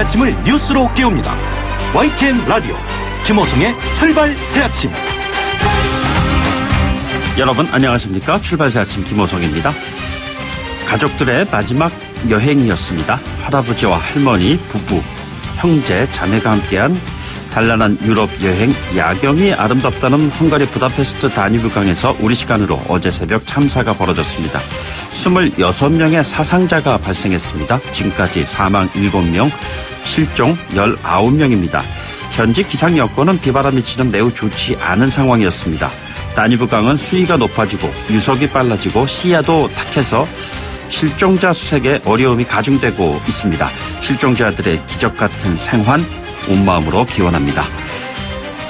아침을 뉴스로 깨웁니다. YTN 라디오 김호성의 출발 새 아침. 여러분 안녕하십니까? 출발 새 아침 김호성입니다. 가족들의 마지막 여행이었습니다. 할아버지와 할머니, 부부, 형제, 자매가 함께한 단란한 유럽 여행 야경이 아름답다는 헝가리 부다페스트 다뉴브강에서 우리 시간으로 어제 새벽 참사가 벌어졌습니다. 26명의 사상자가 발생했습니다. 지금까지 사망 7명, 실종 19명입니다. 현지 기상 여건은 비바람이 치는 매우 좋지 않은 상황이었습니다. 다뉴브강은 수위가 높아지고 유속이 빨라지고 시야도 탁해서 실종자 수색에 어려움이 가중되고 있습니다. 실종자들의 기적 같은 생還 온 마음으로 기원합니다.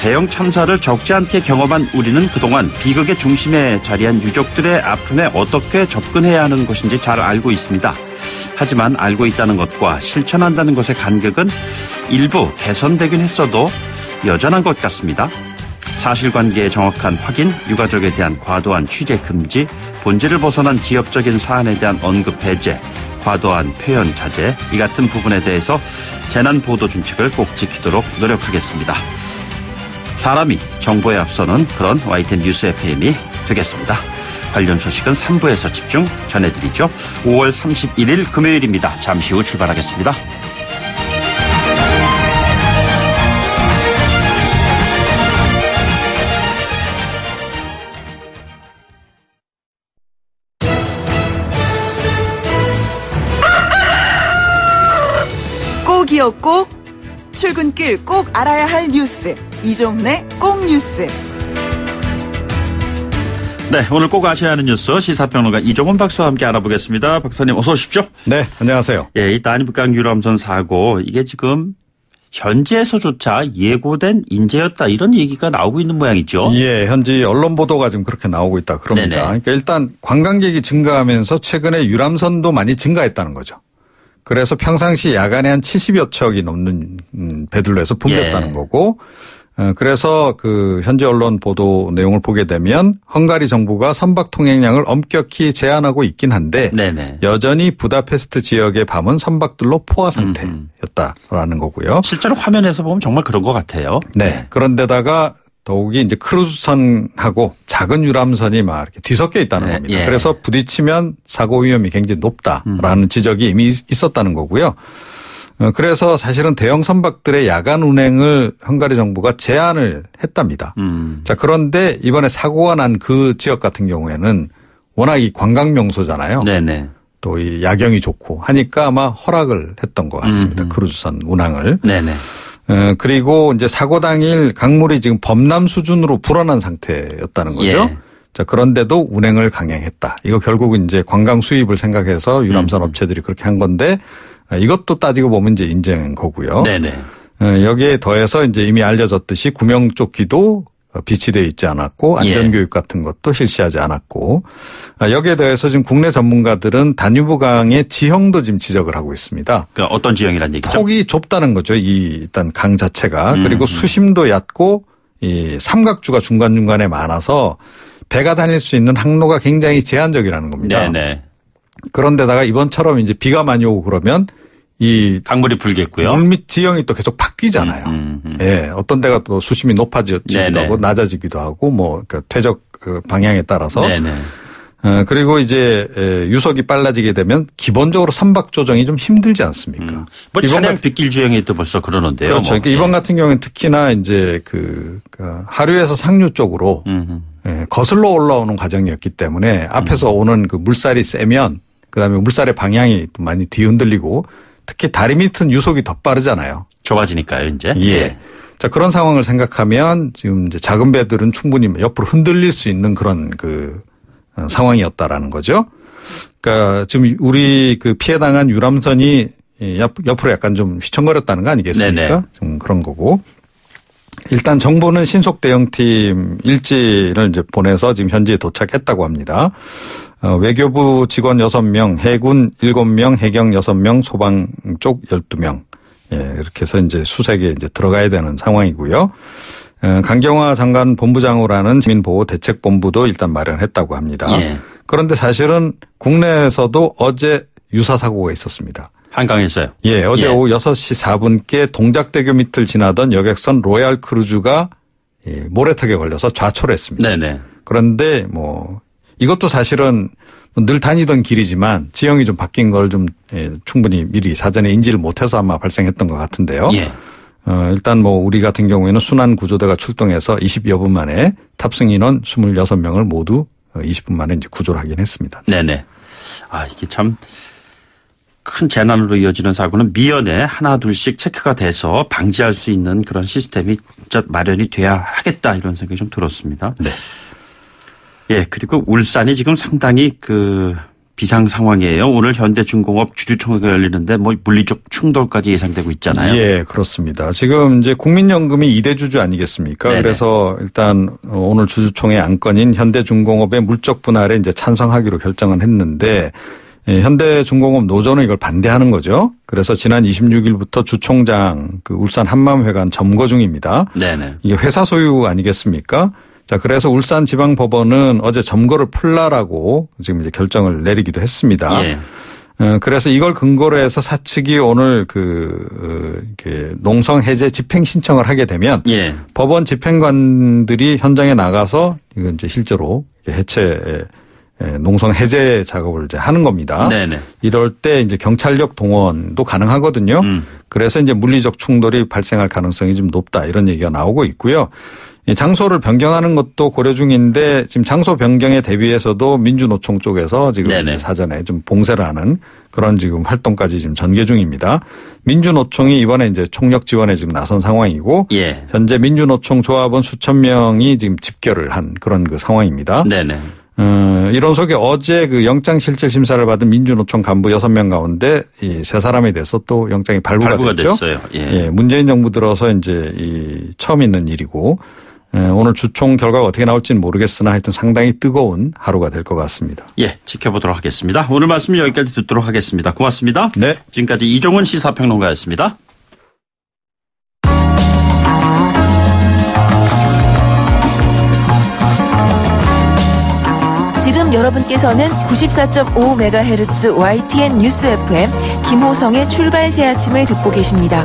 대형 참사를 적지 않게 경험한 우리는 그동안 비극의 중심에 자리한 유족들의 아픔에 어떻게 접근해야 하는 것인지 잘 알고 있습니다. 하지만 알고 있다는 것과 실천한다는 것의 간격은 일부 개선되긴 했어도 여전한 것 같습니다. 사실관계의 정확한 확인, 유가족에 대한 과도한 취재 금지, 본질을 벗어난 지역적인 사안에 대한 언급 배제, 과도한 표현 자제, 이 같은 부분에 대해서 재난 보도 준칙을 꼭 지키도록 노력하겠습니다. 사람이 정보에 앞서는 그런 YTN 뉴스 FM이 되겠습니다. 관련 소식은 3부에서 집중 전해드리죠. 5월 31일 금요일입니다. 잠시 후 출발하겠습니다. 꼭이요 꼭 출근길 꼭 알아야 할 뉴스 이종래 꼭 뉴스 네, 오늘 꼭 아셔야 하는 뉴스 시사평론가 이종원 박사와 함께 알아보겠습니다. 박사님 어서 오십시오. 네, 안녕하세요. 예, 이 단입강 유람선 사고 이게 지금 현지에서조차 예고된 인재였다 이런 얘기가 나오고 있는 모양이죠. 예, 현지 언론 보도가 지금 그렇게 나오고 있다 그럽니다. 네네. 그러니까 일단 관광객이 증가하면서 최근에 유람선도 많이 증가했다는 거죠. 그래서 평상시 야간에 한 70여 척이 넘는 음, 배들로 해서 붐볐다는 예. 거고 어, 그래서 그 현지 언론 보도 내용을 보게 되면 헝가리 정부가 선박 통행량을 엄격히 제한하고 있긴 한데 네네. 여전히 부다페스트 지역의 밤은 선박들로 포화 상태였다라는 거고요. 실제로 화면에서 보면 정말 그런 것 같아요. 네. 그런데다가 더욱이 이제 크루즈선하고 작은 유람선이 막 이렇게 뒤섞여 있다는 네, 겁니다. 예. 그래서 부딪히면 사고 위험이 굉장히 높다라는 지적이 이미 있- 있었다는 거고요. 어, 그래서 사실은 대형 선박들의 야간 운행을 헝가리 정부가 제한을 했답니다. 음. 자, 그런데 이번에 사고가 난 그 지역 같은 경우에는 워낙 이 관광 명소잖아요. 네네. 또 이 야경이 좋고 하니까 아마 허락을 했던 것 같습니다. 크루즈선 운항을. 네네. 어, 그리고 이제 사고 당일 강물이 지금 범람 수준으로 불어난 상태였다는 거죠. 예. 자, 그런데도 운행을 강행했다. 이거 결국은 이제 관광 수입을 생각해서 음. 유람선 업체들이 그렇게 한 건데 어, 이것도 따지고 보면 이제 인정인 거고요. 네네. 어, 여기에 더해서 이제 이미 알려졌듯이 구명 조끼도 어, 비치되어 있지 않았고 예. 안전교육 같은 것도 실시하지 않았고 어, 여기에 더해서 지금 국내 전문가들은 다뉴브강의 지형도 지금 지적을 하고 있습니다. 그 어떤 지형이란 얘기죠? 폭이 좁다는 거죠. 이 일단 강 자체가 음, 그리고 수심도 얕고 이 삼각주가 중간 중간에 많아서 배가 다닐 수 있는 항로가 굉장히 제한적이라는 겁니다. 네네. 그런데다가 이번처럼 이제 비가 많이 오고 그러면 이 강물이 불겠고요. 물밑 지형이 또 계속 바뀌잖아요. 음, 음. 예, 어떤 데가 또 수심이 높아지기도 네네. 하고 낮아지기도 하고 뭐그 퇴적 그 방향에 따라서 네네. 어, 그리고 이제 에, 유속이 빨라지게 되면 기본적으로 선박 조정이 좀 힘들지 않습니까? 뭐 이번 차량 같은- 빗길 주행이 또 벌써 그러는데요. 그렇죠. 뭐. 그러니까 이번 같은 경우는 특히나 이제 그, 그 하류에서 상류 쪽으로 음, 음. 예, 거슬러 올라오는 과정이었기 때문에 앞에서 오는 그 물살이 세면 그다음에 물살의 방향이 또 많이 뒤흔들리고 특히 다리 밑은 유속이 더 빠르잖아요. 좁아지니까요, 이제. 예. 자, 그런 상황을 생각하면 지금 이제 작은 배들은 충분히 옆으로 흔들릴 수 있는 그런 그 어, 상황이었다라는 거죠. 그러니까 지금 우리 그 피해 당한 유람선이 이 옆, 옆으로 약간 좀 휘청거렸다는 거 아니겠습니까? 네네. 좀 그런 거고. 일단 정부는 신속 대응팀 일지를 이제 보내서 지금 현지에 도착했다고 합니다. 어, 외교부 직원 6명, 해군 7명, 해경 6명, 소방 쪽 12명. 예, 이렇게 해서 이제 수색에 이제 들어가야 되는 상황이고요. 어, 강경화 장관 본부장으로라는 시민보호 대책본부도 일단 마련했다고 합니다. 예. 그런데 사실은 국내에서도 어제 유사 사고가 있었습니다. 한강에서요. 예, 어제 예. 오후 6시 4분께 동작대교 밑을 지나던 여객선 로얄 크루즈가 예, 모래턱에 걸려서 좌초했습니다. 네네. 그런데 뭐 이것도 사실은 늘 다니던 길이지만 지형이 좀 바뀐 걸좀 예, 충분히 미리 사전에 인지를 못해서 아마 발생했던 것 같은데요. 예. 어, 일단 뭐 우리 같은 경우에는 순환 구조대가 출동해서 20여 분 만에 탑승 인원 26명을 모두 20분 만에 이제 구조를 하긴 했습니다. 네네. 아, 이게 참 큰 재난으로 이어지는 사고는 미연에 하나 둘씩 체크가 돼서 방지할 수 있는 그런 시스템이 진짜 마련이 돼야 하겠다 이런 생각이 좀 들었습니다. 네. 예, 그리고 울산이 지금 상당히 그 비상 상황이에요. 오늘 현대중공업 주주총회가 열리는데 뭐 물리적 충돌까지 예상되고 있잖아요. 예, 그렇습니다. 지금 이제 국민연금이 이대 주주 아니겠습니까? 네네. 그래서 일단 오늘 주주총회 안건인 현대중공업의 물적 분할에 이제 찬성하기로 결정은 했는데 예, 현대중공업 노조는 이걸 반대하는 거죠. 그래서 지난 26일부터 주총장 그 울산 한마음회관 점거 중입니다. 네네. 이게 회사 소유 아니겠습니까? 자, 그래서 울산 지방 법원은 어제 점거를 풀라라고 지금 이제 결정을 내리기도 했습니다. 예. 어, 그래서 이걸 근거로 해서 사측이 오늘 그, 어, 이렇게 농성 해제 집행 신청을 하게 되면 예. 법원 집행관들이 현장에 나가서 이건 이제 실제로 해체, 에, 농성 해제 작업을 이제 하는 겁니다. 네네. 이럴 때 이제 경찰력 동원도 가능하거든요. 음. 그래서 이제 물리적 충돌이 발생할 가능성이 좀 높다 이런 얘기가 나오고 있고요. 이 장소를 변경하는 것도 고려 중인데 지금 장소 변경에 대비해서도 민주노총 쪽에서 지금 네네. 사전에 좀 봉쇄를 하는 그런 지금 활동까지 지금 전개 중입니다. 민주노총이 이번에 이제 총력 지원에 지금 나선 상황이고 예. 현재 민주노총 조합원 수천 명이 지금 집결을 한 그런 그 상황입니다. 네네. 어, 이런 속에 어제 그 영장 실질 심사를 받은 민주노총 간부 6명 가운데 이 세 사람에 대해서 또 영장이 발부가, 발부가 됐죠. 됐어요. 예. 예, 문재인 정부 들어서 이제 이 처음 있는 일이고 에, 오늘 주총 결과가 어떻게 나올지는 모르겠으나 하여튼 상당히 뜨거운 하루가 될 것 같습니다. 예, 지켜보도록 하겠습니다. 오늘 말씀 여기까지 듣도록 하겠습니다. 고맙습니다. 네. 지금까지 이종훈 시사평론가였습니다. 지금 여러분께서는 94.5MHz YTN 뉴스 FM 김호성의 출발 새 아침을 듣고 계십니다.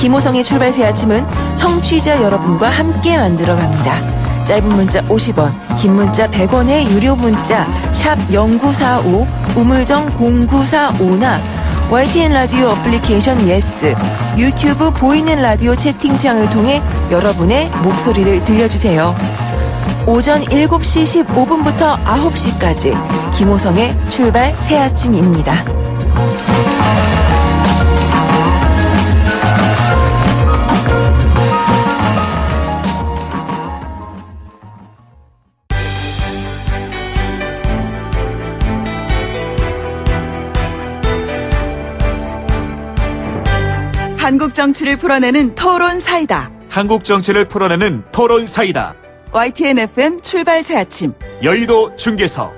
김호성의 출발 새 아침은 청취자 여러분과 함께 만들어 갑니다. 짧은 문자 50원, 긴 문자 100원의 유료 문자 샵 0945, 우물정 0945나 YTN 라디오 어플리케이션 예스, 유튜브 보이는 라디오 채팅창을 통해 여러분의 목소리를 들려주세요. 오전 7시 15분부터 9시까지 김호성의 출발 새 아침입니다. 정치를 풀어내는 토론 사이다. 한국 정치를 풀어내는 토론 사이다. YTN FM 출발 새 아침. 여의도 중계석.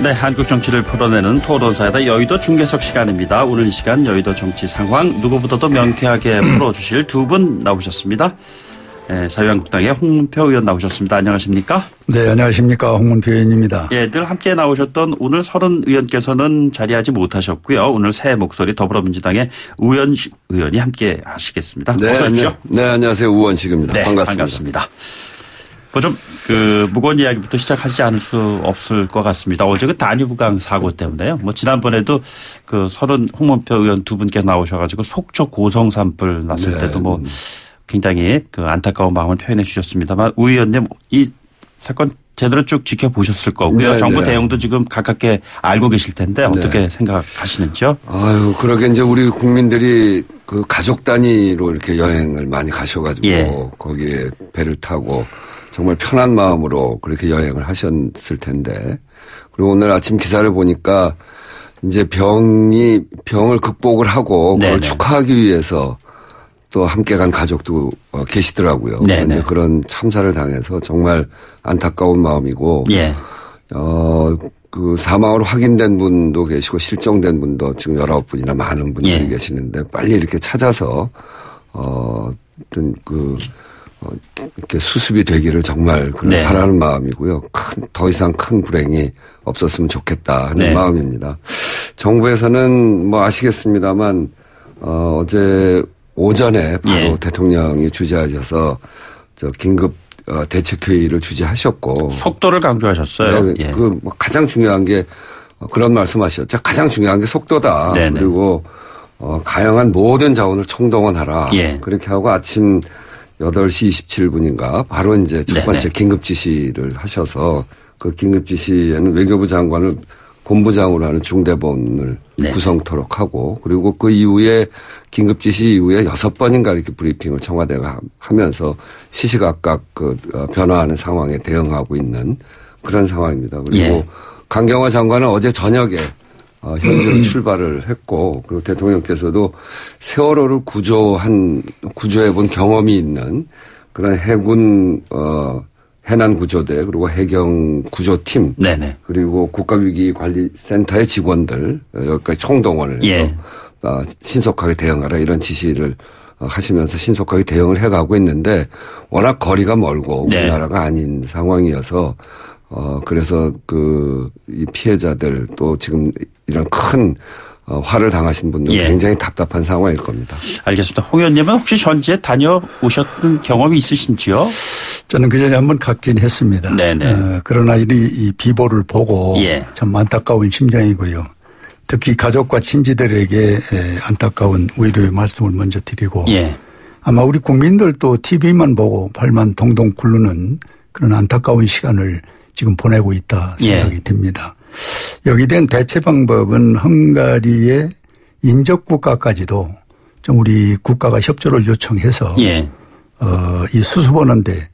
네, 한국 정치를 풀어내는 토론사이다 여의도 중계석 시간입니다. 오늘 이 시간 여의도 정치 상황 누구보다도 명쾌하게 풀어주실 두 분 나오셨습니다. 예, 자유한국당의 홍문표 의원 나오셨습니다. 안녕하십니까? 네, 안녕하십니까. 홍문표 의원입니다. 예, 늘 함께 나오셨던 오늘 서른 의원께서는 자리하지 못하셨고요. 오늘 새 목소리 더불어민주당의 우현식 의원이 함께 하시겠습니다. 네, 어서 오십시오. 안녕, 네, 안녕하세요. 우원식입니다. 네, 반갑습니다. 반갑습니다. 뭐좀그 무거운 이야기부터 시작하지 않을 수 없을 것 같습니다. 어제 그 단유부강 사고 때문에요. 뭐 지난번에도 그 서른 홍문표 의원 두 분께 나오셔가지고 속초 고성 산불 났을 네, 때도 뭐 음. 굉장히 그 안타까운 마음을 표현해 주셨습니다만 우 의원님 이 사건 제대로 쭉 지켜보셨을 거고요. 네, 정부 네. 대응도 지금 가깝게 알고 계실 텐데 어떻게 네. 생각하시는지요? 아유, 그러게 이제 우리 국민들이 그 가족 단위로 이렇게 여행을 많이 가셔가지고 예. 거기에 배를 타고 정말 편한 마음으로 그렇게 여행을 하셨을 텐데 그리고 오늘 아침 기사를 보니까 이제 병이 병을 극복을 하고 그걸 네네. 축하하기 위해서 또 함께 간 가족도 어, 계시더라고요. 네네. 그런데 그런 참사를 당해서 정말 안타까운 마음이고 예. 어, 그 사망으로 확인된 분도 계시고 실종된 분도 지금 19분이나 많은 분들이 예. 계시는데 빨리 이렇게 찾아서 어, 어떤 그 어, 이렇게 수습이 되기를 정말 그런 네. 바라는 마음이고요. 큰, 더 이상 큰 불행이 없었으면 좋겠다 하는 네. 마음입니다. 정부에서는 뭐 아시겠습니다만, 어, 어제 오전에 바로 예. 대통령이 주재하셔서 저 긴급 어, 대책회의를 주재하셨고. 속도를 강조하셨어요. 네, 예. 그뭐 가장 중요한 게 어, 그런 말씀하셨죠. 가장 중요한 게 속도다. 네네. 그리고 어, 가용한 모든 자원을 총동원하라. 예. 그렇게 하고 아침 8시 27분인가 바로 이제 첫 네네. 번째 긴급 지시를 하셔서 그 긴급 지시에는 외교부 장관을 본부장으로 하는 중대본을 네. 구성토록 하고 그리고 그 이후에 긴급 지시 이후에 여섯 번인가 이렇게 브리핑을 청와대가 하면서 시시각각 그 어, 변화하는 상황에 대응하고 있는 그런 상황입니다. 그리고 예. 강경화 장관은 어제 저녁에 어, 현지로 출발을 했고 그리고 대통령께서도 세월호를 구조한 구조해 본 경험이 있는 그런 해군 어 해난 구조대 그리고 해경 구조팀 네네. 그리고 국가위기관리센터의 직원들 어, 여기까지 총동원을 해서 예. 어, 신속하게 대응하라 이런 지시를 어, 하시면서 신속하게 대응을 해가고 있는데 워낙 거리가 멀고 네. 우리나라가 아닌 상황이어서 어 그래서 그 이 피해자들 또 지금 이런 큰 어, 화를 당하신 분들 예. 굉장히 답답한 상황일 겁니다. 알겠습니다. 홍 의원님은 혹시 현지에 다녀오셨던 경험이 있으신지요? 저는 그 전에 한번 갔긴 했습니다. 네네. 어, 그러나 이, 이 비보를 보고 예. 참 안타까운 심정이고요. 특히 가족과 친지들에게 에, 안타까운 위로의 말씀을 먼저 드리고 예. 아마 우리 국민들도 TV만 보고 발만 동동 굴르는 그런 안타까운 시간을 지금 보내고 있다 생각이 예. 듭니다. 여기 된 대체 방법은 헝가리의 인접 국가까지도 좀 우리 국가가 협조를 요청해서 예. 어, 이 수습하는데 에,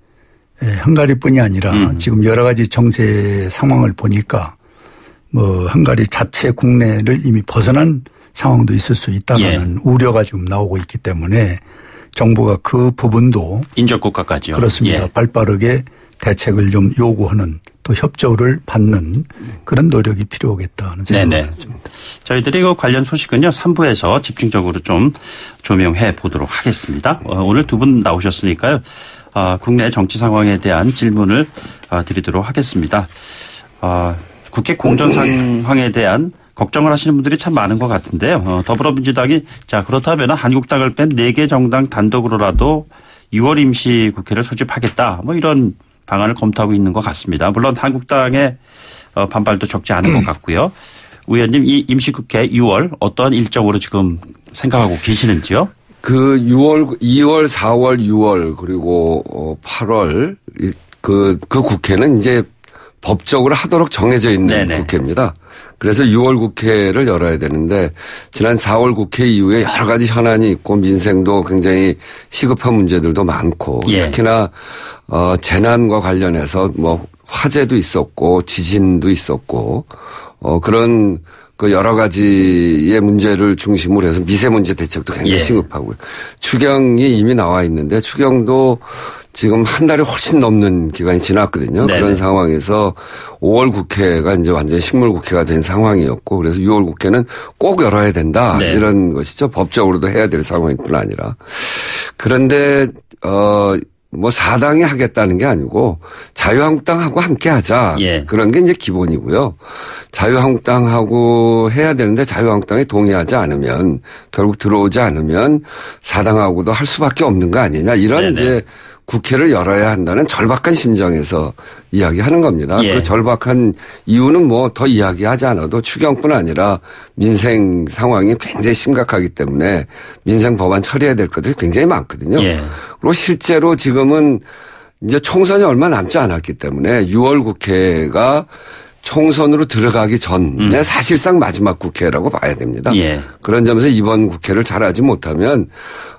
헝가리뿐이 아니라 음. 지금 여러 가지 정세 상황을 보니까 뭐 헝가리 자체 국내를 이미 벗어난 상황도 있을 수 있다는 우려가 지금 나오고 있기 때문에 정부가 그 부분도 인접 국가까지요. 그렇습니다. 예. 발빠르게 대책을 좀 요구하는 또 협조를 받는 그런 노력이 필요하겠다는. 생각을 듭니다. 저희들이 그 관련 소식은요, 3부에서 집중적으로 좀 조명해 보도록 하겠습니다. 어, 오늘 두 분 나오셨으니까요, 아, 국내 정치 상황에 대한 질문을 아, 드리도록 하겠습니다. 아, 국회 공전 상황에 대한 걱정을 하시는 분들이 참 많은 것 같은데요. 어, 더불어민주당이 자 그렇다면 한국당을 뺀 네 개 정당 단독으로라도 6월 임시 국회를 소집하겠다. 뭐 이런 방안을 검토하고 있는 것 같습니다. 물론 한국당의 어, 반발도 적지 않은 것 같고요. 의원님 이 임시국회 6월 어떠한 일정으로 지금 생각하고 계시는지요? 그 6월, 2월, 4월, 6월 그리고 어 8월 그, 그 국회는 이제 법적으로 하도록 정해져 있는 네네. 국회입니다. 그래서 6월 국회를 열어야 되는데 지난 4월 국회 이후에 여러 가지 현안이 있고 민생도 굉장히 시급한 문제들도 많고 예. 특히나 어 재난과 관련해서 뭐 화재도 있었고 지진도 있었고 어 그런 그 여러 가지의 문제를 중심으로 해서 미세먼지 대책도 굉장히 예. 시급하고요. 추경이 이미 나와 있는데 추경도 지금 한 달이 훨씬 넘는 기간이 지났거든요. 네네. 그런 상황에서 5월 국회가 이제 완전히 식물 국회가 된 상황이었고 그래서 6월 국회는 꼭 열어야 된다 네. 이런 것이죠. 법적으로도 해야 될 상황뿐 아니라 그런데 어. 뭐 사당이 하겠다는 게 아니고 자유한국당하고 함께 하자 예. 그런 게 이제 기본이고요. 자유한국당하고 해야 되는데 자유한국당이 동의하지 않으면 결국 들어오지 않으면 사당하고도 할 수밖에 없는 거 아니냐 이런 네네. 이제 국회를 열어야 한다는 절박한 심정에서 이야기하는 겁니다. 예. 그 절박한 이유는 뭐 더 이야기하지 않아도 추경뿐 아니라 민생 상황이 굉장히 심각하기 때문에 민생 법안 처리해야 될 것들이 굉장히 많거든요. 예. 그리고 실제로 지금은 이제 총선이 얼마 남지 않았기 때문에 6월 국회가 총선으로 들어가기 전에 사실상 마지막 국회라고 봐야 됩니다. 음. 예. 그런 점에서 이번 국회를 잘하지 못하면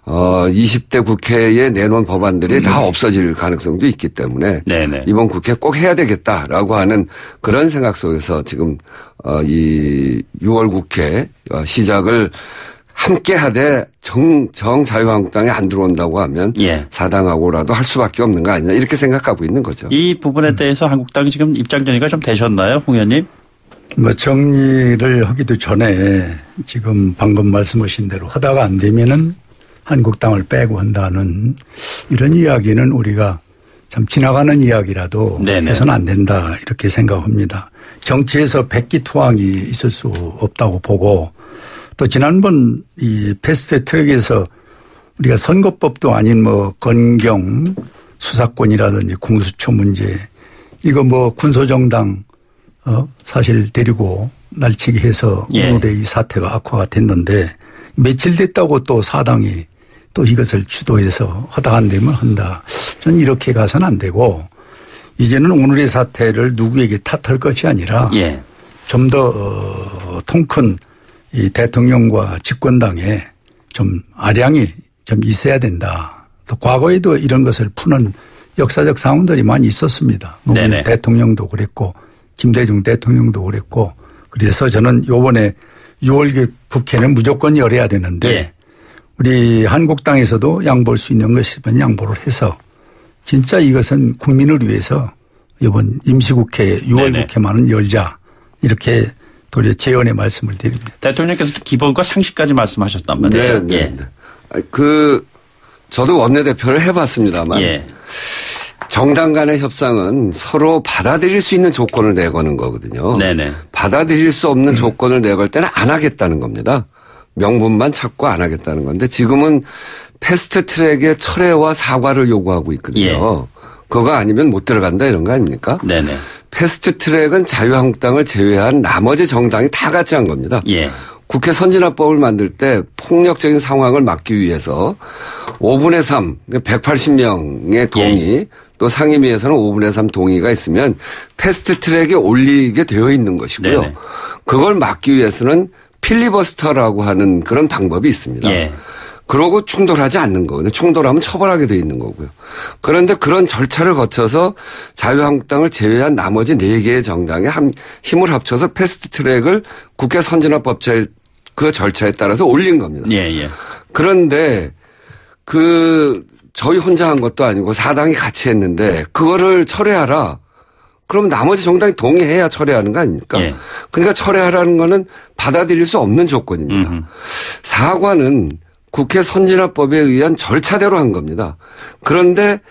어 20대 국회에 내놓은 법안들이 다 없어질 가능성도 있기 때문에 네네. 이번 국회 꼭 해야 되겠다라고 하는 그런 생각 속에서 지금 어이 6월 국회 어, 시작을 함께 하되 정, 정 자유한국당이 안 들어온다고 하면 예. 사당하고라도 할 수밖에 없는 거 아니냐 이렇게 생각하고 있는 거죠. 이 부분에 대해서 한국당이 지금 입장 전이가 좀 되셨나요, 홍 의원님? 뭐 정리를 하기도 전에 지금 방금 말씀하신 대로 하다가 안 되면은 한국당을 빼고 한다는 이런 이야기는 우리가 참 지나가는 이야기라도 네네. 해서는 안 된다 이렇게 생각합니다. 정치에서 백기투항이 있을 수 없다고 보고 또 지난번 이 패스트 트랙에서 우리가 선거법도 아닌 뭐 건경 수사권이라든지 공수처 문제 이거 뭐 군소정당 어 사실 데리고 날치기 해서 예. 오늘의 이 사태가 악화가 됐는데 며칠 됐다고 또 사당이 또 이것을 주도해서 허다한 데면 한다. 저는 이렇게 가서는 안 되고 이제는 오늘의 사태를 누구에게 탓할 것이 아니라 예. 좀더 어, 통큰 이 대통령과 집권당에 좀 아량이 좀 있어야 된다. 또 과거에도 이런 것을 푸는 역사적 상황들이 많이 있었습니다. 노무현 네네. 대통령도 그랬고 김대중 대통령도 그랬고 그래서 저는 요번에 6월 국회는 무조건 열어야 되는데 예. 우리 한국당에서도 양보할 수 있는 것이면 양보를 해서 진짜 이것은 국민을 위해서 이번 임시국회 6월 네네. 국회만은 열자 이렇게 도리어 재연의 말씀을 드립니다. 대통령께서 기본과 상식까지 말씀하셨단 말이에요. 네, 네, 예. 네. 아니, 그 저도 원내대표를 해봤습니다만 예. 정당 간의 협상은 서로 받아들일 수 있는 조건을 내거는 거거든요. 네네. 받아들일 수 없는 조건을 내걸 때는 안 하겠다는 겁니다. 명분만 찾고 안 하겠다는 건데 지금은 패스트 트랙의 철회와 사과를 요구하고 있거든요. 예. 그거 아니면 못 들어간다 이런 거 아닙니까? 네네. 패스트 트랙은 자유한국당을 제외한 나머지 정당이 다 같이 한 겁니다. 예. 국회 선진화법을 만들 때 폭력적인 상황을 막기 위해서 5분의 3, 180명의 동의 예. 또 상임위에서는 5분의 3 동의가 있으면 패스트 트랙에 올리게 되어 있는 것이고요. 네네. 그걸 막기 위해서는 필리버스터라고 하는 그런 방법이 있습니다. 예. 그러고 충돌하지 않는 거거든요. 충돌하면 처벌하게 돼 있는 거고요. 그런데 그런 절차를 거쳐서 자유한국당을 제외한 나머지 네 개의 정당이 함- 힘을 합쳐서 패스트 트랙을 국회 선진화법제 그 절차에 따라서 올린 겁니다. 예, 예. 그런데 그 저희 혼자 한 것도 아니고 사당이 같이 했는데 그거를 철회하라. 그럼 나머지 정당이 동의해야 철회하는 거 아닙니까? 예. 그러니까 철회하라는 거는 받아들일 수 없는 조건입니다. 음흠. 사과는 국회 선진화법에 의한 절차대로 한 겁니다. 그런데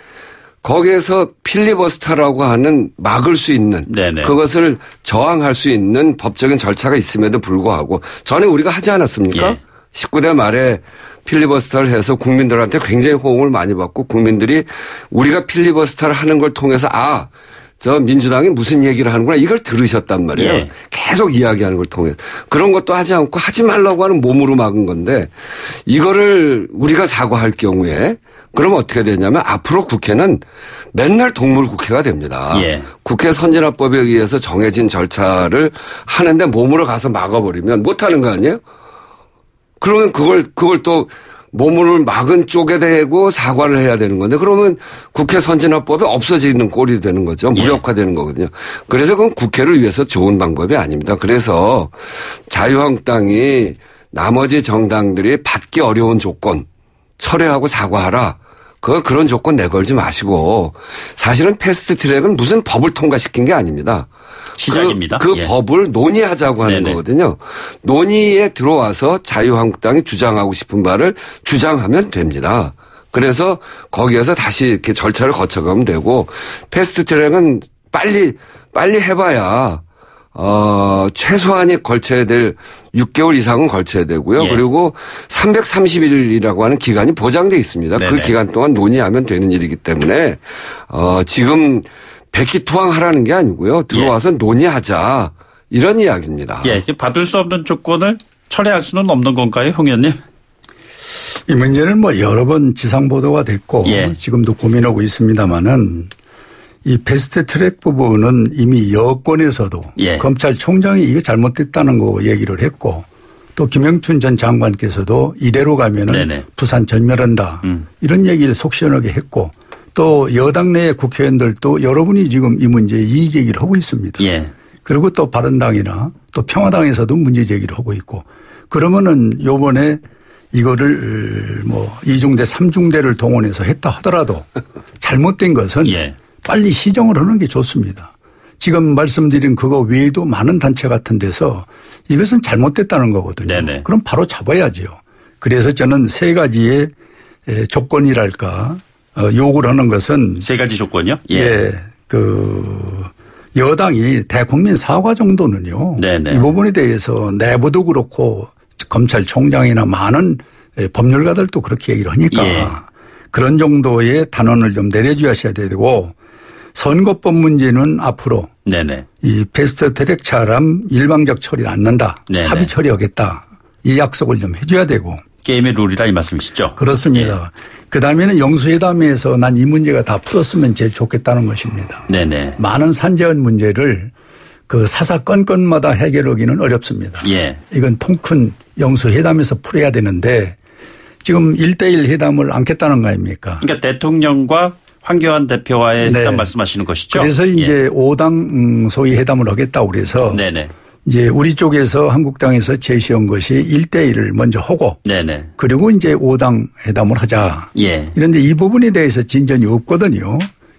거기에서 필리버스터라고 하는 막을 수 있는 네네. 그것을 저항할 수 있는 법적인 절차가 있음에도 불구하고 전에 우리가 하지 않았습니까? 예. 19대 말에 필리버스터를 해서 국민들한테 굉장히 호응을 많이 받고 국민들이 우리가 필리버스터를 하는 걸 통해서 아, 저 민주당이 무슨 얘기를 하는구나 이걸 들으셨단 말이에요. 예. 계속 이야기하는 걸 통해 서 그런 것도 하지 않고 하지 말라고 하는 몸으로 막은 건데 이거를 우리가 사과할 경우에 그럼 어떻게 되냐면 앞으로 국회는 맨날 동물 국회가 됩니다. 예. 국회 선진화법에 의해서 정해진 절차를 하는데 몸으로 가서 막아버리면 못하는 거 아니에요? 그러면 그걸 그걸 또 몸을 막은 쪽에 대고 사과를 해야 되는 건데 그러면 국회 선진화법이 없어지는 꼴이 되는 거죠. 예. 무력화되는 거거든요. 그래서 그건 국회를 위해서 좋은 방법이 아닙니다. 그래서 자유한국당이 나머지 정당들이 받기 어려운 조건 철회하고 사과하라. 그 그런 조건 내걸지 마시고 사실은 패스트 트랙은 무슨 법을 통과시킨 게 아닙니다. 시작입니다. 그, 그 예. 법을 논의하자고 하는 네네. 거거든요. 논의에 들어와서 자유한국당이 주장하고 싶은 바를 주장하면 됩니다. 그래서 거기에서 다시 이렇게 절차를 거쳐가면 되고 패스트 트랙은 빨리 빨리 해봐야 어 최소한이 걸쳐야 될 6개월 이상은 걸쳐야 되고요. 예. 그리고 330일이라고 하는 기간이 보장돼 있습니다. 그 네네. 기간 동안 논의하면 되는 일이기 때문에 어 지금 백기투항하라는 게 아니고요. 들어와서 논의하자 이런 이야기입니다. 예. 받을 수 없는 조건을 철회할 수는 없는 건가요, 홍 의원님? 이 문제는 뭐 여러 번 지상 보도가 됐고 예. 지금도 고민하고 있습니다만은 이 패스트 트랙 부분은 이미 여권에서도 예. 검찰총장이 이게 잘못됐다는 거 얘기를 했고 또 김영춘 전 장관께서도 이대로 가면은 네네. 부산 전멸한다 음. 이런 얘기를 속 시원하게 했고 또 여당 내 국회의원들도 여러분이 지금 이 문제에 이의 제기를 하고 있습니다. 예. 그리고 또 바른당이나 또 평화당에서도 문제 제기를 하고 있고 그러면은 요번에 이거를 뭐 이중대 삼중대를 동원해서 했다 하더라도 잘못된 것은 예. 빨리 시정을 하는 게 좋습니다. 지금 말씀드린 그거 외에도 많은 단체 같은 데서 이것은 잘못됐다는 거거든요. 네네. 그럼 바로 잡아야죠. 그래서 저는 세 가지의 예, 조건이랄까 어, 요구를 하는 것은 세 가지 조건이요? 예. 그 여당이 대국민 사과 정도는요. 네네. 이 부분에 대해서 내부도 그렇고 검찰총장이나 많은 예, 법률가들도 그렇게 얘기를 하니까 예. 그런 정도의 단언을 좀 내려주셔야 되고 선거법 문제는 앞으로 네네. 이 패스트 트랙처럼 일방적 처리를 않는다. 네네. 합의 처리하겠다. 이 약속을 좀 해줘야 되고 게임의 룰이라 이 말씀이시죠? 그렇습니다. 그 다음에는 영수회담에서 난 이 문제가 다 풀었으면 제일 좋겠다는 것입니다. 네네. 많은 산재원 문제를 그 사사건건마다 해결하기는 어렵습니다. 예. 이건 통큰 영수회담에서 풀어야 되는데 지금 1대1 회담을 않겠다는 거 아닙니까? 그러니까 대통령과 황교안 대표와의 네. 회담 말씀하시는 것이죠? 그래서 예. 이제 오 5당 음, 소위 회담을 하겠다고 그래서 네네. 이제 우리 쪽에서 한국당에서 제시한 것이 1대1을 먼저 하고 네네. 그리고 이제 5당 회담을 하자. 예. 이런데 이 부분에 대해서 진전이 없거든요.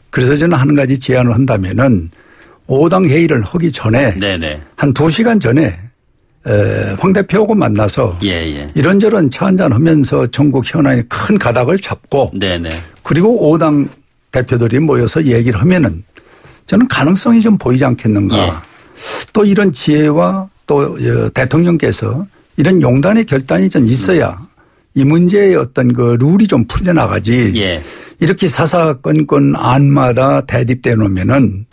그래서 저는 한 가지 제안을 한다면은 5당 회의를 하기 전에. 한 2시간 전에 에, 황 대표하고 만나서 예, 예. 이런저런 차 한잔 하면서 전국 현안에 큰 가닥을 잡고 네네. 그리고 5당 대표들이 모여서 얘기를 하면은 저는 가능성이 좀 보이지 않겠는가. 예. 또 이런 지혜와 또 어, 대통령께서 이런 용단의 결단이 좀 있어야 이 문제의 어떤 그 룰이 좀 풀려나가지. 예. 이렇게 사사건건 안마다 대립돼 놓으면은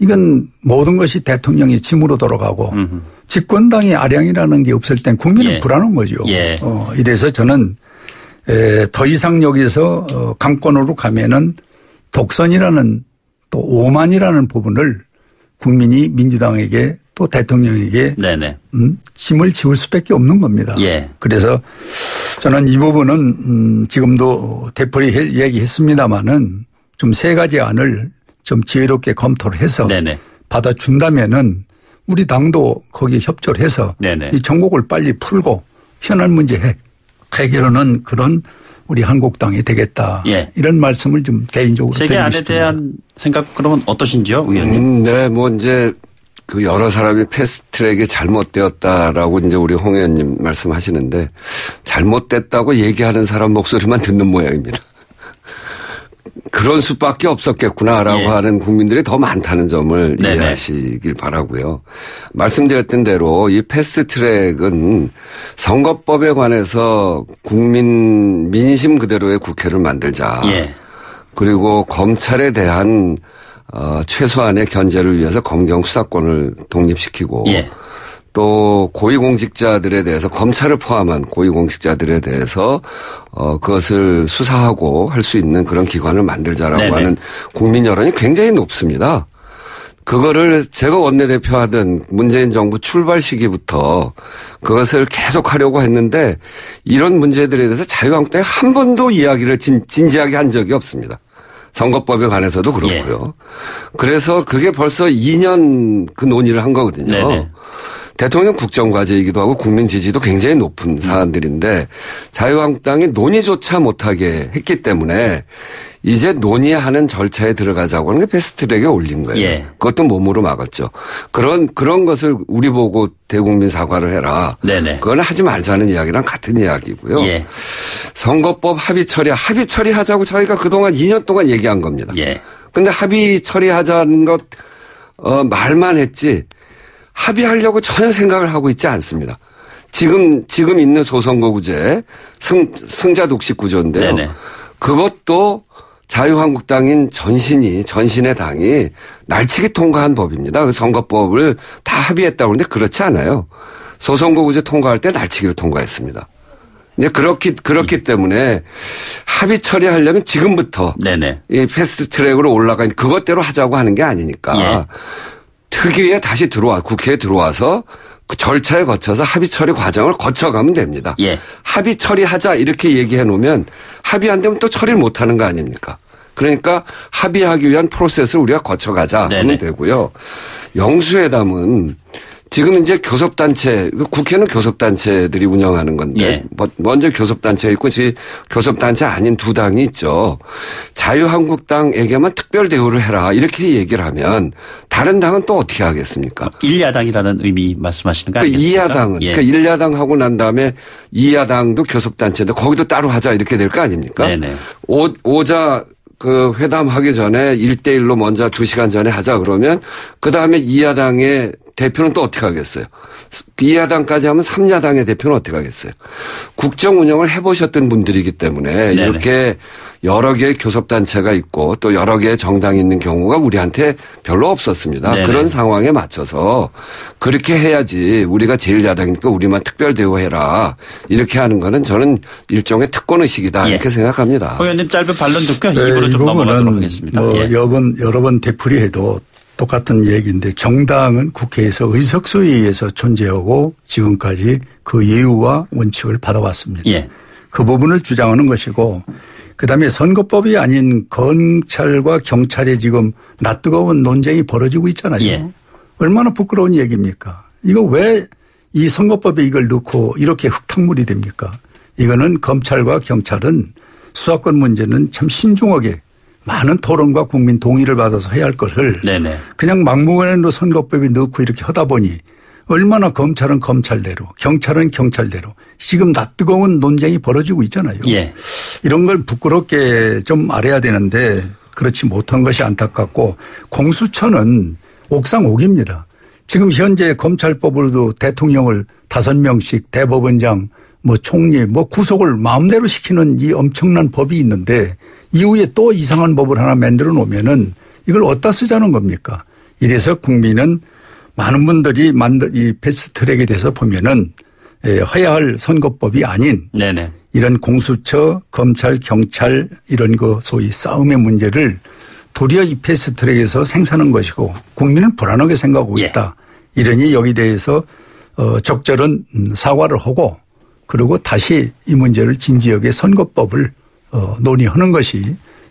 이건 모든 것이 대통령의 짐으로 돌아가고 음흠. 집권당의 아량이라는 게 없을 땐 국민은 예. 불안한 거죠. 예. 어, 이래서 저는 에, 더 이상 여기서 어, 강권으로 가면은 독선이라는 또 오만이라는 부분을 국민이 민주당에게 또 대통령에게 네네. 음, 짐을 지울 수밖에 없는 겁니다. 예. 그래서 저는 이 부분은 음, 지금도 해- 얘기했습니다마는 좀 세 가지 안을 좀 지혜롭게 검토를 해서 네네. 받아준다면은 우리 당도 거기에 협조를 해서 네네. 이 전국을 빨리 풀고 현안 문제 해- 해결하는 그런 우리 한국당이 되겠다. 예. 이런 말씀을 좀 개인적으로 세계 드리고 안에 싶습니다. 대한 생각 그러면 어떠신지요, 의원님? 음, 네, 뭐 이제 그 여러 사람이 패스트트랙이 잘못되었다라고 이제 우리 홍 의원님 말씀하시는데 잘못됐다고 얘기하는 사람 목소리만 듣는 모양입니다. 그런 수밖에 없었겠구나라고 예. 하는 국민들이 더 많다는 점을 네네. 이해하시길 바라고요. 말씀드렸던 대로 이 패스트 트랙은 선거법에 관해서 국민 민심 그대로의 국회를 만들자. 예. 그리고 검찰에 대한 어, 최소한의 견제를 위해서 검경 수사권을 독립시키고 예. 또 고위공직자들에 대해서 검찰을 포함한 고위공직자들에 대해서 어 그것을 수사하고 할 수 있는 그런 기관을 만들자라고 네네. 하는 국민 여론이 굉장히 높습니다. 그거를 제가 원내대표 하던 문재인 정부 출발 시기부터 그것을 계속 하려고 했는데 이런 문제들에 대해서 자유한국당이 한 번도 이야기를 진, 진지하게 한 적이 없습니다. 선거법에 관해서도 그렇고요. 그래서 그게 벌써 2년 그 논의를 한 거거든요. 네네. 대통령 국정과제이기도 하고 국민 지지도 굉장히 높은 사안들인데 자유한국당이 논의조차 못하게 했기 때문에 이제 논의하는 절차에 들어가자고 하는 게 패스트트랙에 올린 거예요. 예. 그것도 몸으로 막았죠. 그런 그런 것을 우리 보고 대국민 사과를 해라. 네네. 그건 하지 말자는 이야기랑 같은 이야기고요. 예. 선거법 합의 처리 합의 처리하자고 저희가 그동안 2년 동안 얘기한 겁니다. 예. 근데 합의 처리하자는 것, 어, 말만 했지 합의하려고 전혀 생각을 하고 있지 않습니다. 지금, 지금 있는 소선거구제 승, 승자 독식 구조인데요. 네네. 그것도 자유한국당인 전신이, 전신의 당이 날치기 통과한 법입니다. 그 선거법을 다 합의했다고 하는데 그렇지 않아요. 소선거구제 통과할 때 날치기로 통과했습니다. 이제 그렇기, 그렇기 때문에 합의 처리하려면 지금부터 네네. 이 패스트 트랙으로 올라가 그것대로 하자고 하는 게 아니니까 예. 특위에 다시 들어와 국회에 들어와서 그 절차에 거쳐서 합의 처리 과정을 거쳐가면 됩니다. 예. 합의 처리하자 이렇게 얘기해 놓으면 합의 안 되면 또 처리를 못 하는 거 아닙니까? 그러니까 합의하기 위한 프로세스를 우리가 거쳐가자 네네. 하면 되고요. 영수회담은 지금 이제 교섭단체, 그 국회는 교섭단체들이 운영하는 건데, 예. 뭐- 먼저 교섭단체가 있고, 지금 교섭단체 아닌 두 당이 있죠. 자유한국당에게만 특별 대우를 해라. 이렇게 얘기를 하면, 다른 당은 또 어떻게 하겠습니까? 일야당이라는 의미 말씀하시는 거그 아니겠습니까? 이야당은, 예. 그러니까 일야당 하고 난 다음에 이야당도 교섭단체인데, 거기도 따로 하자. 이렇게 될 거 아닙니까? 네네. 오, 오자 그 회담하기 전에 1대1로 먼저 2시간 전에 하자 그러면 그 다음에 이야당의 대표는 또 어떻게 하겠어요? 이야당까지 하면 3야당의 대표는 어떻게 하겠어요? 국정 운영을 해보셨던 분들이기 때문에 네네. 이렇게 여러 개의 교섭단체가 있고 또 여러 개의 정당이 있는 경우가 우리한테 별로 없었습니다. 네네. 그런 상황에 맞춰서 그렇게 해야지 우리가 제일 야당이니까 우리만 특별 대우해라 이렇게 하는 거는 저는 일종의 특권 의식이다 예. 이렇게 생각합니다. 홍 의원님 짧은 반론 듣고 네, 입으로 이좀 넘어가도록 하겠습니다. 뭐 예. 여러 번 여러 번 되풀이해도 똑같은 얘기인데 정당은 국회에서 의석수에 의해서 존재하고 지금까지 그 예우와 원칙을 받아왔습니다. 예. 그 부분을 주장하는 것이고 그다음에 선거법이 아닌 검찰과 경찰의 지금 낯뜨거운 논쟁이 벌어지고 있잖아요. 예. 얼마나 부끄러운 얘기입니까? 이거 왜 이 선거법에 이걸 넣고 이렇게 흙탕물이 됩니까? 이거는 검찰과 경찰은 수사권 문제는 참 신중하게 많은 토론과 국민 동의를 받아서 해야 할 것을 네네. 그냥 막무가내로 선거법에 넣고 이렇게 하다 보니 얼마나 검찰은 검찰대로 경찰은 경찰대로 지금 낯 뜨거운 논쟁이 벌어지고 있잖아요. 예. 이런 걸 부끄럽게 좀 알아야 되는데 그렇지 못한 것이 안타깝고 공수처는 옥상 옥입니다. 지금 현재 검찰법으로도 대통령을 다섯 명씩 대법원장 뭐 총리 뭐 구속을 마음대로 시키는 이 엄청난 법이 있는데 이후에 또 이상한 법을 하나 만들어 놓으면은 이걸 어디다 쓰자는 겁니까? 이래서 국민은 많은 분들이 만든 이 패스트트랙에 대해서 보면은 예, 해야 할 선거법이 아닌 네네. 이런 공수처, 검찰, 경찰 이런 거 소위 싸움의 문제를 도리어 이 패스트트랙에서 생산한 것이고 국민은 불안하게 생각하고 예. 있다. 이러니 여기 대해서 어 적절한 음, 사과를 하고 그리고 다시 이 문제를 진지하게 선거법을 어 논의하는 것이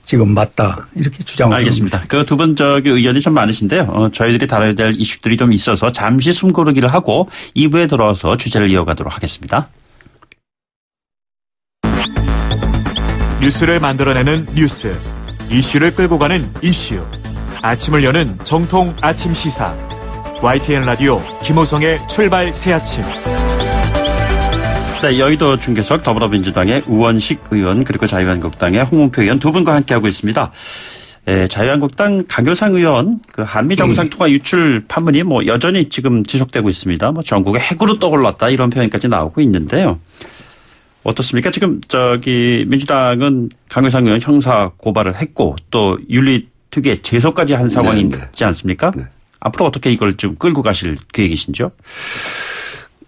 지금 맞다 이렇게 주장하고 알겠습니다. 그 두 분 저기 의견이 좀 많으신데요. 어, 저희들이 다뤄야 될 이슈들이 좀 있어서 잠시 숨고르기를 하고 2부에 돌아와서 주제를 이어가도록 하겠습니다. 뉴스를 만들어내는 뉴스, 이슈를 끌고 가는 이슈. 아침을 여는 정통 아침 시사. YTN 라디오 김호성의 출발 새 아침. 네, 여의도 중계석 더불어민주당의 우원식 의원 그리고 자유한국당의 홍문표 의원 두 분과 함께하고 있습니다. 에, 자유한국당 강효상 의원 그 한미 정상통화 유출 판문이 뭐 여전히 지금 지속되고 있습니다. 뭐 전국에 핵으로 떠올랐다 이런 표현까지 나오고 있는데요. 어떻습니까? 지금 저기 민주당은 강효상 의원 형사 고발을 했고 또 윤리특위에 제소까지 한 상황이 네, 네. 있지 않습니까? 네. 앞으로 어떻게 이걸 좀 끌고 가실 계획이신지요?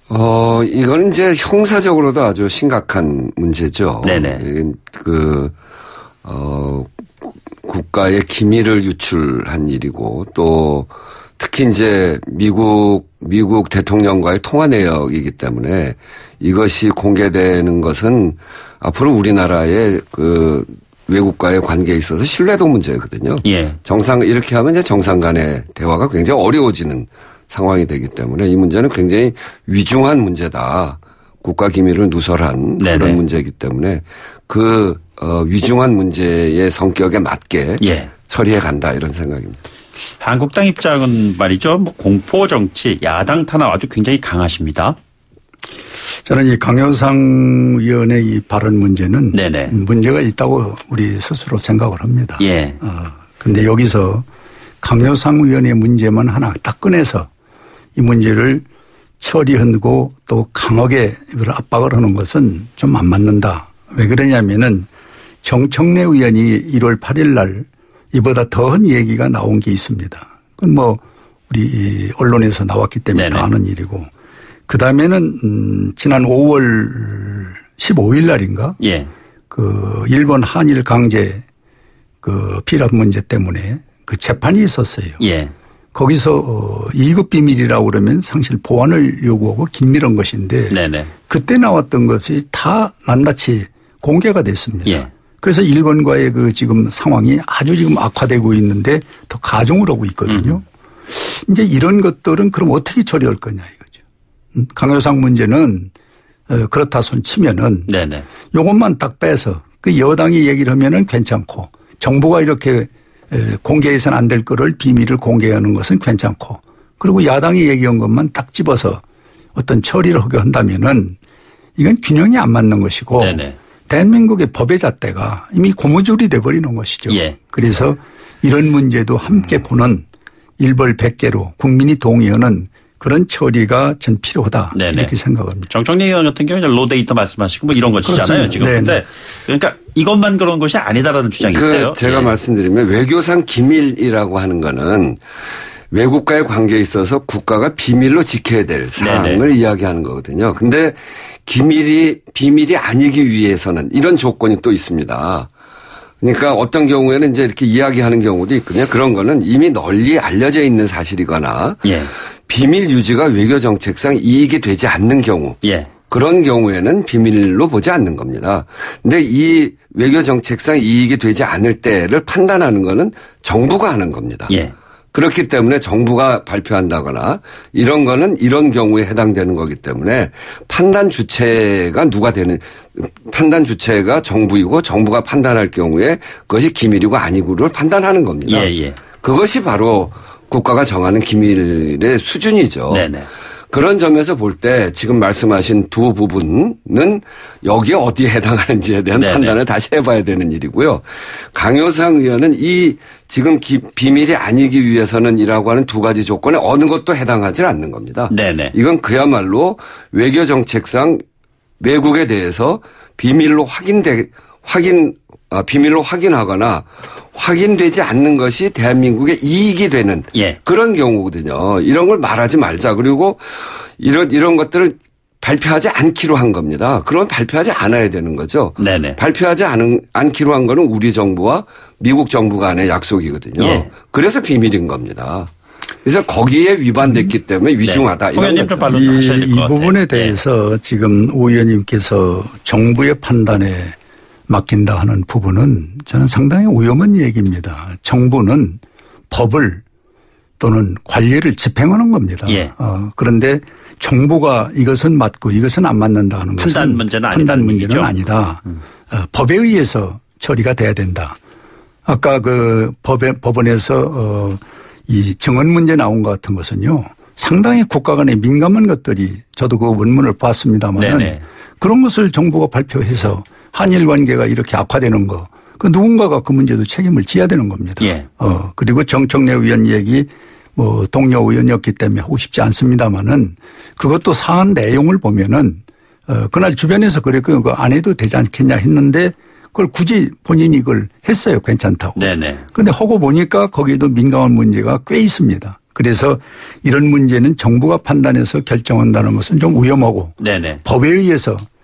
어, 이거는 이제 형사적으로도 아주 심각한 문제죠. 네네. 이게 그, 어, 국가의 기밀을 유출한 일이고 또 특히 이제 미국, 미국 대통령과의 통화 내역이기 때문에 이것이 공개되는 것은 앞으로 우리나라의 그 외국과의 관계에 있어서 신뢰도 문제거든요. 예. 정상 이렇게 하면 이제 정상 간의 대화가 굉장히 어려워지는 상황이 되기 때문에 이 문제는 굉장히 위중한 문제다. 국가 기밀을 누설한 네네. 그런 문제이기 때문에 그 어, 위중한 문제의 성격에 맞게 예. 처리해 간다 이런 생각입니다. 한국당 입장은 말이죠. 뭐 공포 정치, 야당 탄압 아주 굉장히 강하십니다. 저는 이 강효상 의원의 이 발언 문제는 네네. 문제가 있다고 우리 스스로 생각을 합니다. 예. 어, 근데 여기서 강효상 의원의 문제만 하나 딱 꺼내서 이 문제를 처리하고 또 강하게 이걸 압박을 하는 것은 좀 안 맞는다. 왜 그러냐면은 정청래 의원이 1월 8일 날 이보다 더한 얘기가 나온 게 있습니다. 그건 뭐 우리 이 언론에서 나왔기 때문에 네네. 다 아는 일이고 그 다음에는 음 지난 5월 15일 날인가 예. 그 일본 한일 강제 그 피랍 문제 때문에 그 재판이 있었어요. 예. 거기서 어 2급 비밀이라고 그러면 상실 보안을 요구하고 긴밀한 것인데 네네. 그때 나왔던 것이 다 낱낱이 공개가 됐습니다. 예. 그래서 일본과의 그 지금 상황이 아주 지금 악화되고 있는데 더 가중을 하고 있거든요. 이제 이런 것들은 그럼 어떻게 처리할 거냐 이거죠. 음, 강효상 문제는 어, 그렇다 손 치면은 네네. 요것만 딱 빼서 그 여당이 얘기를 하면은 괜찮고 정부가 이렇게 에, 공개해서는 안 될 거를 비밀을 공개하는 것은 괜찮고 그리고 야당이 얘기한 것만 딱 집어서 어떤 처리를 하게 한다면은 이건 균형이 안 맞는 것이고 네네. 대한민국의 법의 잣대가 이미 고무줄이 돼버리는 것이죠. 예. 그래서 이런 문제도 함께 보는 일벌백계로 국민이 동의하는 그런 처리가 전 필요하다 네네. 이렇게 생각합니다. 정청래 의원 같은 경우는 로데이터 말씀하시고 뭐 이런 것이잖아요 그렇습니다. 지금. 네네. 근데 그러니까 이것만 그런 것이 아니다라는 주장이 그 있어요. 제가 예. 말씀드리면 외교상 기밀이라고 하는 거는 외국과의 관계에 있어서 국가가 비밀로 지켜야 될 사항을 네네. 이야기하는 거거든요. 근데 기밀이 비밀이 아니기 위해서는 이런 조건이 또 있습니다. 그러니까 어떤 경우에는 이제 이렇게 이야기하는 경우도 있거든요. 그런 거는 이미 널리 알려져 있는 사실이거나 예. 비밀 유지가 외교 정책상 이익이 되지 않는 경우 예. 그런 경우에는 비밀로 보지 않는 겁니다. 근데 이 외교 정책상 이익이 되지 않을 때를 판단하는 거는 정부가 하는 겁니다. 예. 그렇기 때문에 정부가 발표한다거나 이런 거는 이런 경우에 해당되는 거기 때문에 판단 주체가 누가 되는 판단 주체가 정부이고 정부가 판단할 경우에 그것이 기밀이고 아니고를 판단하는 겁니다. 예, 예. 그것이 바로 국가가 정하는 기밀의 수준이죠. 네네. 그런 점에서 볼 때 지금 말씀하신 두 부분은 여기에 어디에 해당하는지에 대한 네네. 판단을 다시 해봐야 되는 일이고요. 강효상 의원은 이 지금 기- 비밀이 아니기 위해서는이라고 하는 두 가지 조건에 어느 것도 해당하지 않는 겁니다. 네네. 이건 그야말로 외교 정책상 외국에 대해서 비밀로 확인돼 확인 아, 비밀로 확인하거나 확인되지 않는 것이 대한민국의 이익이 되는 예. 그런 경우거든요. 이런 걸 말하지 말자. 그리고 이런 이런 것들을 발표하지 않기로 한 겁니다. 그러면 발표하지 않아야 되는 거죠. 네네. 발표하지 않은, 않기로 한 거는 우리 정부와 미국 정부 간의 약속이거든요. 예. 그래서 비밀인 겁니다. 그래서 거기에 위반됐기 때문에 위중하다. 네. 이런 거죠. 반론 이, 이 같아요. 부분에 예. 대해서 지금 오 의원님께서 정부의 판단에 맡긴다 하는 부분은 저는 상당히 위험한 얘기입니다. 정부는 법을 또는 관리를 집행하는 겁니다. 예. 어, 그런데 정부가 이것은 맞고 이것은 안 맞는다 하는 것은 판단 문제는 판단 문제는 얘기죠. 음. 아니다. 어, 법에 의해서 처리가 돼야 된다. 아까 그 법에 법원에서 어, 이 증언 문제 나온 것 같은 것은요. 상당히 국가 간에 민감한 것들이 저도 그 원문을 봤습니다만은 네네. 그런 것을 정부가 발표해서 한일 관계가 이렇게 악화되는 거. 그 누군가가 그 문제도 책임을 지어야 되는 겁니다. 예. 어, 그리고 정청래 의원 얘기 뭐 동료 의원이었기 때문에 하고 싶지 않습니다만은 그것도 사안 내용을 보면은 어, 그날 주변에서 그랬고 그거 안 해도 되지 않겠냐 했는데 그걸 굳이 본인이 이걸 했어요. 괜찮다고. 네네. 근데 하고 보니까 거기에도 민감한 문제가 꽤 있습니다. 그래서 이런 문제는 정부가 판단해서 결정한다는 것은 좀 위험하고 네네. 법에 의해서 어,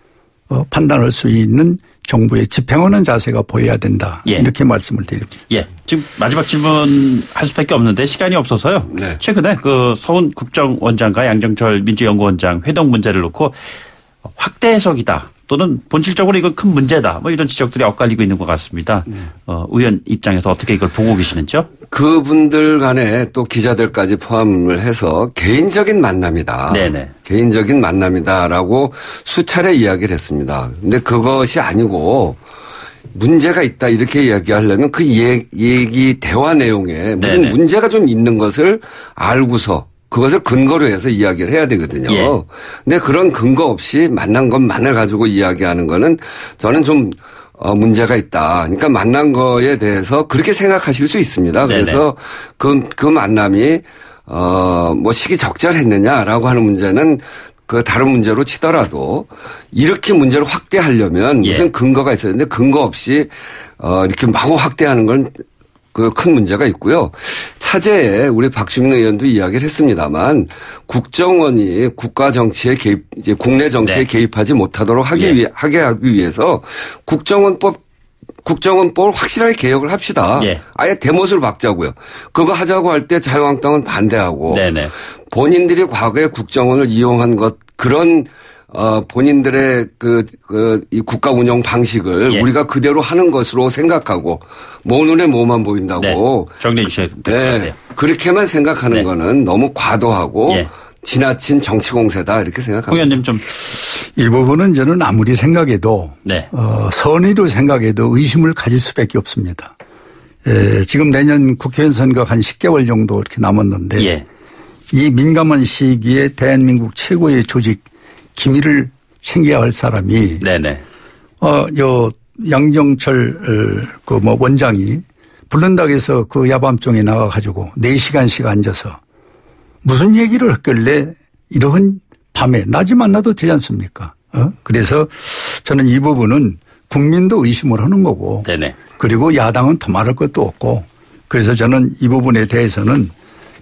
판단할 수 있는 정부의 집행하는 자세가 보여야 된다. 예. 이렇게 말씀을 드립니다. 예. 지금 마지막 질문 할 수밖에 없는데 시간이 없어서요. 네. 최근에 그 서훈 국정원장과 양정철 민주연구원장 회동 문제를 놓고 확대 해석이다 또는 본질적으로 이건 큰 문제다 뭐 이런 지적들이 엇갈리고 있는 것 같습니다. 어, 의원 입장에서 어떻게 이걸 보고 계시는지요? 그분들 간에 또 기자들까지 포함을 해서 개인적인 만남이다. 네네. 개인적인 만남이다라고 수차례 이야기를 했습니다. 근데 그것이 아니고 문제가 있다 이렇게 이야기하려면 그 얘- 얘기 대화 내용에 무슨 네네. 문제가 좀 있는 것을 알고서 그것을 근거로 해서 이야기를 해야 되거든요. 예. 근데 그런 근거 없이 만난 것만을 가지고 이야기하는 거는 저는 좀 어, 문제가 있다. 그러니까 만난 거에 대해서 그렇게 생각하실 수 있습니다. 그래서 그, 그 만남이 어, 뭐 시기 적절했느냐라고 하는 문제는 그 다른 문제로 치더라도 이렇게 문제를 확대하려면 예. 무슨 근거가 있어야 되는데 근거 없이 어, 이렇게 마구 확대하는 건 그 큰 문제가 있고요. 차제에 우리 박주민 의원도 이야기를 했습니다만 국정원이 국가 정치에 개입, 이제 국내 정치에 네. 개입하지 못하도록 하기 예. 위해, 하게 하기 위해서 국정원법 국정원법을 확실하게 개혁을 합시다. 예. 아예 대못을 박자고요. 그거 하자고 할 때 자유한국당은 반대하고 네네. 본인들이 과거에 국정원을 이용한 것 그런 어, 본인들의 그, 그, 이 국가 운영 방식을 예. 우리가 그대로 하는 것으로 생각하고, 뭐 눈에 뭐만 보인다고. 네. 정리해 주셔야 될것 네. 같아요. 그렇게만 생각하는 네. 거는 너무 과도하고, 예. 지나친 정치 공세다, 이렇게 홍 생각합니다. 의원님 좀, 이 부분은 저는 아무리 생각해도 네. 어, 선의로 생각해도 의심을 가질 수밖에 없습니다. 에, 지금 내년 국회의원 선거가 한 10개월 정도 이렇게 남았는데 예. 이 민감한 시기에 대한민국 최고의 조직 기밀을 챙겨야 할 사람이 네네. 어, 요 양정철 어, 그뭐 원장이 불른다고 해서 그 야밤중에 나가 가지고 4시간씩 앉아서 무슨 얘기를 했길래 이런 밤에 낮이 만나도 되지 않습니까? 어? 그래서 저는 이 부분은 국민도 의심을 하는 거고 네네. 그리고 야당은 더 말할 것도 없고 그래서 저는 이 부분에 대해서는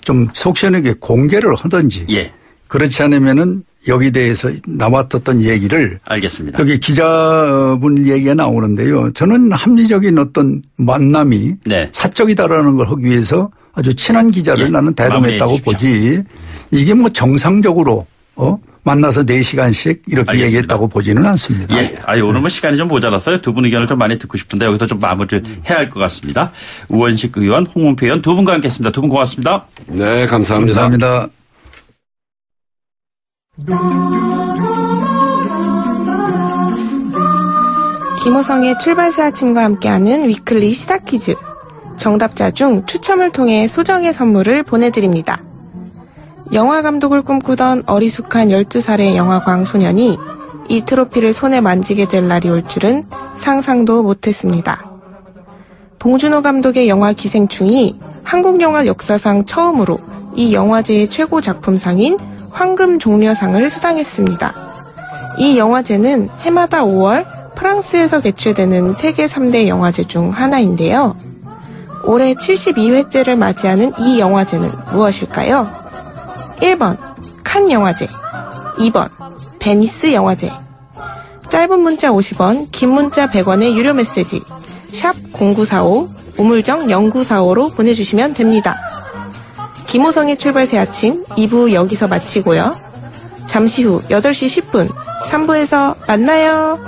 좀 속시원하게 공개를 하든지 예. 그렇지 않으면은 여기 대해서 나왔었던 얘기를 알겠습니다. 여기 기자분 얘기가 나오는데요. 저는 합리적인 어떤 만남이 네. 사적이다라는 걸 하기 위해서 아주 친한 기자를 예, 나는 대동했다고 보지 이게 뭐 정상적으로 어 만나서 4시간씩 이렇게 알겠습니다. 얘기했다고 보지는 않습니다. 예. 아니, 오늘 뭐 시간이 좀 모자라서요. 두 분 의견을 좀 많이 듣고 싶은데 여기서 좀 마무리를 해야 할 것 같습니다. 우원식 의원, 홍문표 의원 두 분과 함께 했습니다. 두 분 고맙습니다. 네, 감사합니다. 감사합니다. 김호성의 출발새 아침과 함께하는 위클리 시사 퀴즈. 정답자 중 추첨을 통해 소정의 선물을 보내드립니다. 영화 감독을 꿈꾸던 어리숙한 12살의 영화광 소년이 이 트로피를 손에 만지게 될 날이 올 줄은 상상도 못했습니다. 봉준호 감독의 영화 기생충이 한국 영화 역사상 처음으로 이 영화제의 최고 작품상인 황금 종려상을 수상했습니다. 이 영화제는 해마다 5월 프랑스에서 개최되는 세계 3대 영화제 중 하나인데요. 올해 72회째를 맞이하는 이 영화제는 무엇일까요? 1번 칸 영화제 2번 베니스 영화제 짧은 문자 50원 긴 문자 100원의 유료 메시지 샵 0945 우물정 0945로 보내주시면 됩니다. 김호성의 출발 새 아침 2부 여기서 마치고요. 잠시 후 8시 10분 3부에서 만나요.